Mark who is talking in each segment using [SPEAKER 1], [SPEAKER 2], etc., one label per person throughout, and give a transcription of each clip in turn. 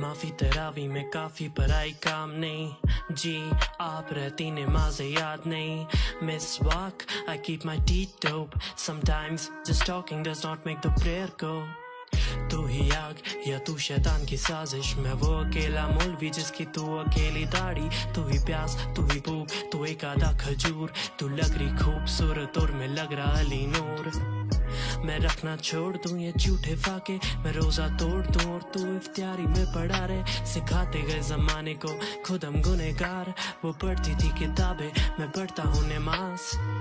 [SPEAKER 1] माफ़ी तरावी में काफ़ी पराई काम नहीं। जी, आप रहती नमाज़ याद नहीं। Miss walk I keep my tea top sometimes just talking does not make the prayer go to he आग या तू शैतान की साजिश। मैं वो अकेला मौलवी जिसकी तू अकेली दाढ़ी। तू ही प्यास, तू ही भूख, तू एक आधा खजूर। तू लग रही खूबसूरत और मैं लग रहा अली नूर मैं रखना छोड़ दूँ ये झूठे फाके। मैं रोजा तोड़ दूँ और तू इफ्तियारी में पढ़ा रहे। सिखाते गए जमाने को खुद हम गुनेगार वो पढ़ती थी किताबें, मैं पढ़ता हूँ नमाज़।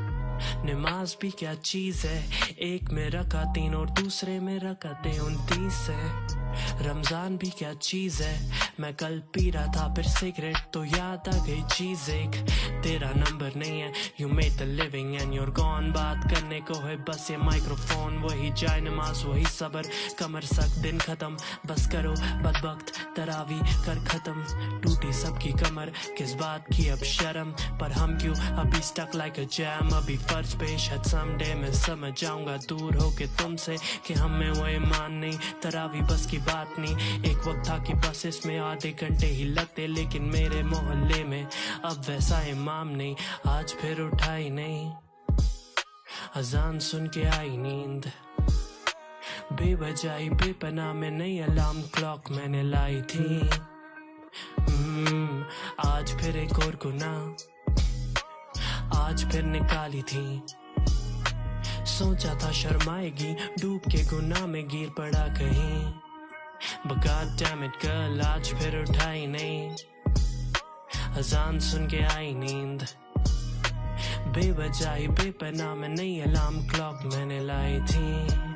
[SPEAKER 1] नमाज़ भी क्या चीज़ है? एक में रखा तीन और दूसरे में रखा ते उनतीस है। रमज़ान भी क्या चीज़ है? मैं कल पी रहा था फिर सिगरेट तो याद आ गई चीज़ एक। तेरा नंबर नहीं है you made the living and your gone बात करने को है, बस ये माइक्रोफोन वही जाय नमाज़, वही सबर। कमर सक दिन खत्म। बस करो बद वक्त तरावी, कर खत्म। टूटी सबकी कमर, किस बात की अब शर्म? पर हम क्यों अभी स्टक लाइक अ जैम अभी फ़र्ज़ पे शायद समडे मैं समझ जाऊँगा दूर हो के तुमसे कि हमें वो ईमान नहीं। तरावी बस की बात नहीं। एक वक्त था कि बस इसमें आधे घंटे ही लगते, लेकिन मेरे मोहल्ले में अब वैसा इमाम नहीं। आज फिर उठाई नहीं। अजान सुन के आई नींद। बेवजाई बेपना में नई अलार्म क्लॉक मैंने लाई थी। हम्म, आज फिर एक और गुना। आज फिर निकाली थी। सोचा था शर्माएगी डूब के गुना में गिर पड़ा कहीं। Damn it आज फिर उठाई नहीं। अजान सुन के आई नींद। बेवजाई बेपना में नई अलार्म क्लॉक मैंने लाई थी।